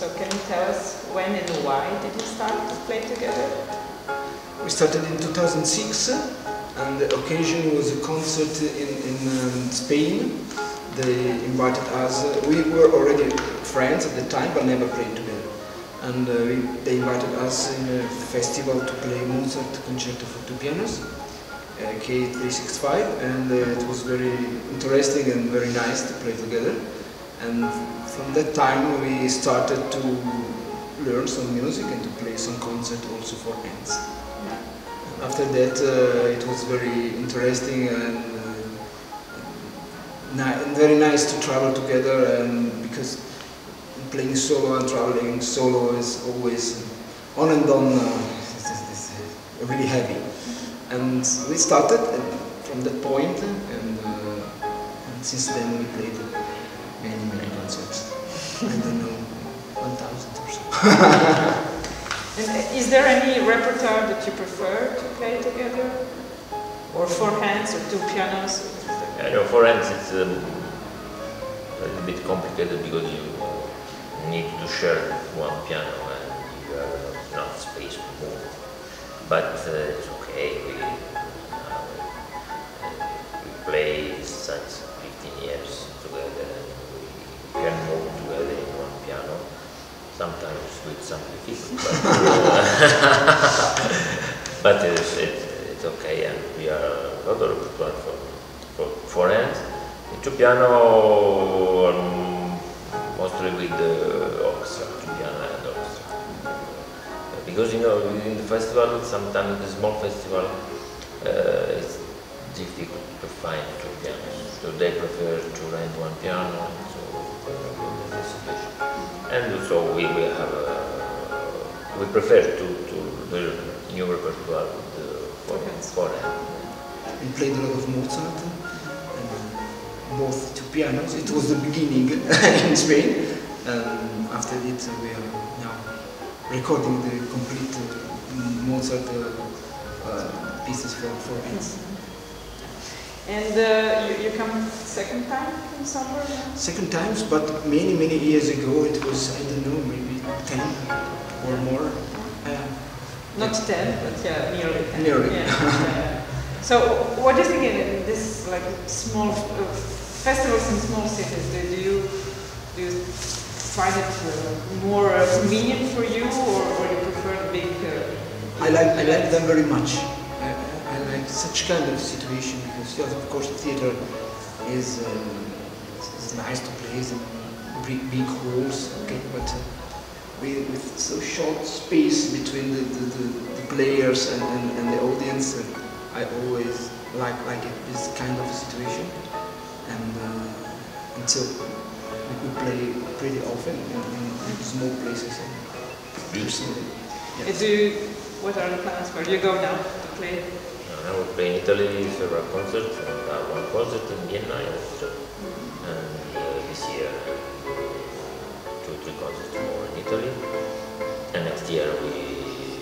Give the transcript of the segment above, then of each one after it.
So can you tell us when and why did you start to play together? We started in 2006 and the occasion was a concert in, in um, Spain. They invited us, uh, we were already friends at the time but never played together. And uh, we, they invited us in a festival to play Mozart Concerto for two pianos, uh, K365 and uh, it was very interesting and very nice to play together. And from that time we started to learn some music and to play some concert also for hands. After that uh, it was very interesting and, uh, and very nice to travel together and because playing solo and traveling solo is always on and on uh, it's- it's- it's really heavy. And we started from that point and, uh, and since then we played many many concerts. I don't know, 1,000 or so. Is there any repertoire that you prefer to play together? Or four hands or two pianos? I know for hands it's um, a little bit complicated because you need to share one piano and you have not enough space to move. But uh, it's okay. Sometimes with some difficulty, but, uh, but it's, it's, okay and we are a lot of for, for, for hands. Two piano, um, mostly with the orchestra, two piano and orchestra. Because you know, in the festival, sometimes the small festival, uh, it's difficult to find two pianos. So they prefer to rent one piano, so uh, the situation. And so we, we have, uh, we prefer to, to learn new repertoire with the Forehands. forehand. We played a lot of Mozart, and both two pianos. It was the beginning in Spain, and after it uh, we are now recording the complete uh, Mozart uh, uh, pieces for four hands. And uh, you, you come second time in summer? yeah? Second times, but many many years ago it was I don't know maybe ten or more. Uh, Not ten, but yeah, nearly ten. Nearly. Yeah. So what do you think in this like small uh, festivals in small cities? Do, do you do you find it uh, more uh, convenient for you, or, or you prefer the big? Uh, I like I like them very much. I, I like such kind of situation because yes, of course theater is uh, is nice to play in big, big halls, okay, but uh, with, with so short space between the, the, the, the players and, and, and the audience, uh, I always like like it, this kind of situation, and uh, and so we could play pretty often in, in, in small places. And personally, uh, do you, what are the plans? Where do you go now to play? I will play in Italy several concerts, and uh, one concert in Vienna also. And uh, this year, two, three concerts more in Italy. And next year we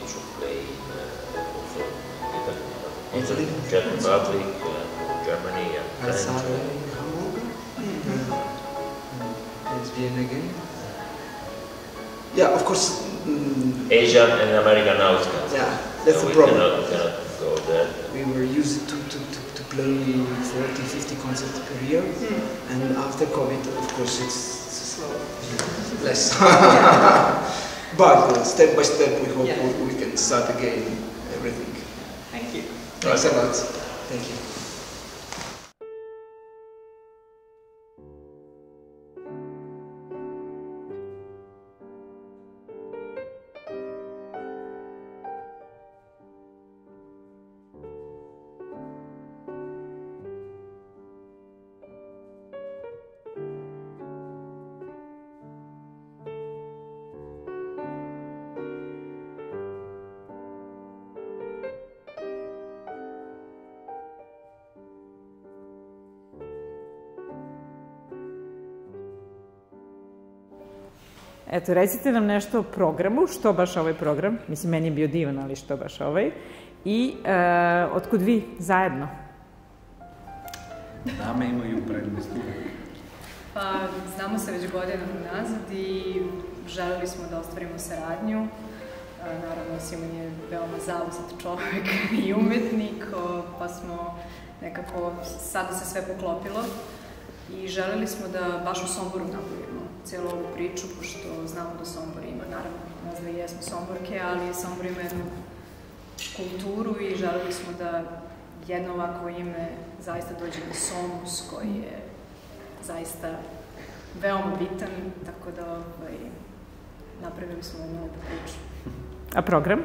should play in, uh, also in Italy. Italy? Czech Republic, uh, Germany, and France. In. Let's Vienna again. Yeah, of course. mm, Asian and American outskirts. Yeah, that's so the problem. Cannot, cannot go there. We were used to, to, to, to play 40, 50 concerts per year, and after COVID, of course, it's Slow. less. but uh, step by step, we hope Yeah. we, we can start again everything. Thank you. Thanks a lot. Thank you. Eto, recite nam nešto o programu, što baš ovaj program, mislim, meni je bio divan, ali što baš ovaj, i e, otkud vi zajedno? Dame imaju prednost uvek. Pa, znamo se već godinama nazad i želeli smo da ostvarimo saradnju. Naravno, Simon je veoma zauzet čovek i umetnik, pa smo nekako, sada se sve poklopilo i želeli smo da baš u Somboru napravimo celu ovu priču, pošto znamo da Sombor ima, naravno, nas da jesmo Somborke, ali Sombor ima jednu kulturu i želeli smo da jedno ovako ime zaista dođe na Somus, koji je zaista veoma bitan, tako da ovaj, napravili smo jednu ovu priču. A program?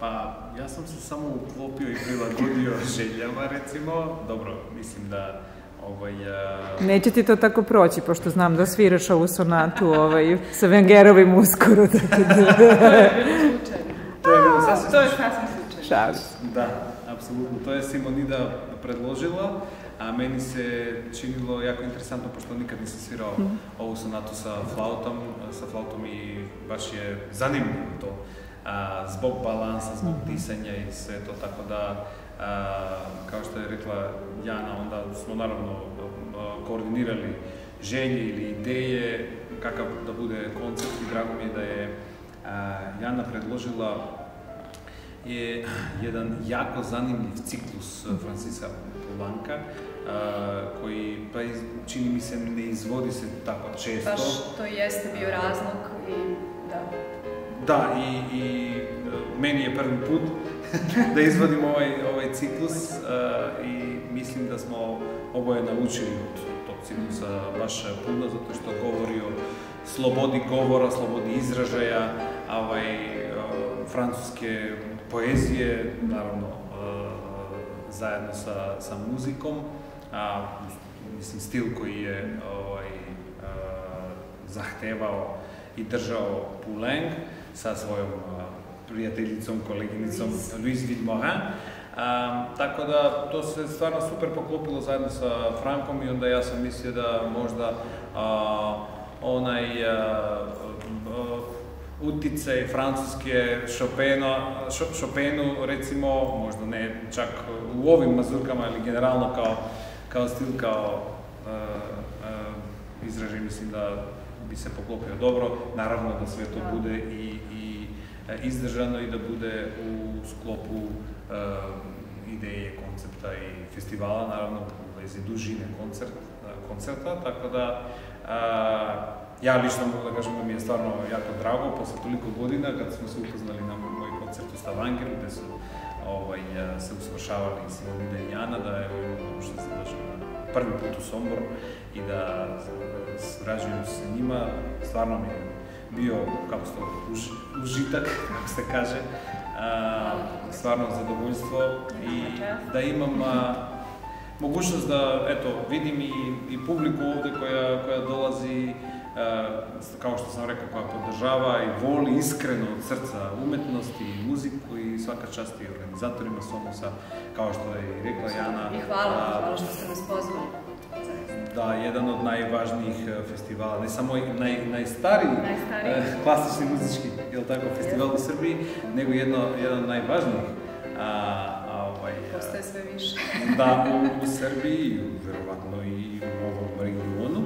Pa, ja sam se samo uklopio i prilagodio željama, recimo. Dobro, mislim da ovaj... Uh... Neće ti to tako proći, pošto znam da sviraš ovu sonatu ovaj, sa Wengerovim uskoro. Tako da... to je bilo slučajno. To je bilo sasvim To je sasvim slučajno. Šalim. Da, apsolutno. To je Simonida predložila, a meni se činilo jako interesantno, pošto nikad nisam svirao mm -hmm. ovu sonatu sa flautom, sa flautom i baš je zanimljivo to a, zbog balansa, zbog disanja i sve to, tako da kao što je rekla Jana, onda smo naravno koordinirali želje ili ideje, kakav da bude koncept i drago mi je da je a, Jana predložila je jedan jako zanimljiv ciklus Francisa Polanka, koji pa čini mi se ne izvodi se tako često. Baš to jeste bio razlog i da, Da, i, i meni je prvi put da izvodim ovaj, ovaj ciklus uh, i mislim da smo oboje naučili od tog ciklusa baš puno, zato što govori o slobodi govora, slobodi izražaja, ovaj, uh, francuske poezije, naravno, uh, zajedno sa, sa muzikom, a mislim stil koji je ovaj, zahtevao i držao Poulenc, sa svojom prijateljicom, koleginicom Louise Villemorin. Um, tako da to se stvarno super poklopilo zajedno sa Frankom i onda ja sam mislio da možda uh, onaj uh, uticaj francuske Chopina, Chopinu recimo, možda ne čak u ovim mazurkama, ali generalno kao, kao stil, kao uh, uh, izražaj, mislim da bi se poklopio dobro, naravno da sve to bude i, i izdržano i da bude u sklopu uh, ideje, koncepta i festivala, naravno u vezi dužine koncert, koncerta, tako da ja lično mogu da kažem da mi je stvarno jako drago, posle toliko godina, kad smo se upoznali na moj koncert u Stavangeru, gde su ovaj, se usvršavali i Jana, da evo imam mogućnost da dođem prvi put u Sombor i da srađujem sa njima, stvarno mi je био, како што уж, ужитак, како се каже, а, стварно задоволство и да имам а, могушност да ето видим и, и публику овде која која долази а, како што сам рекол која поддржава и воли искрено од срца уметност и музику и свака част и организаторима само са како што е и рекла Јана. И хвала, а, хвала што сте ме спознали. Da jedan od najvažnijih festivala, ne samo naj, najstariji, najstariji. Eh, klasični muzički, je tako, festival u Srbiji, nego jedno, jedan od najvažnijih. A, a, ovaj, Postaje sve više. da, u, u Srbiji, verovatno i u ovom regionu.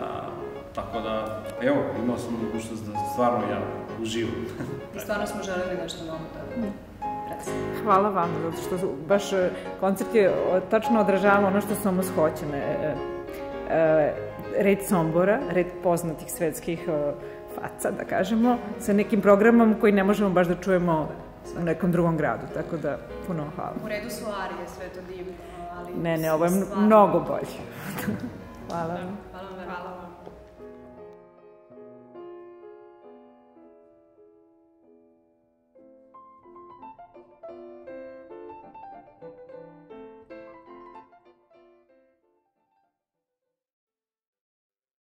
A, tako da, evo, imao sam mogućnost da stvarno ja uživam. I stvarno smo želeli nešto novo da Hvala vam, zato što baš koncert je tačno odražava ono što samo shoćene red Sombora, red poznatih svetskih faca, da kažemo, sa nekim programom koji ne možemo baš da čujemo u nekom drugom gradu, tako da puno hvala. U redu su arije, sve to divno, ali... Ne, ne, ovo je mnogo bolje. hvala. Hvala vam. Hvala vam.